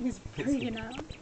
It is freaking out.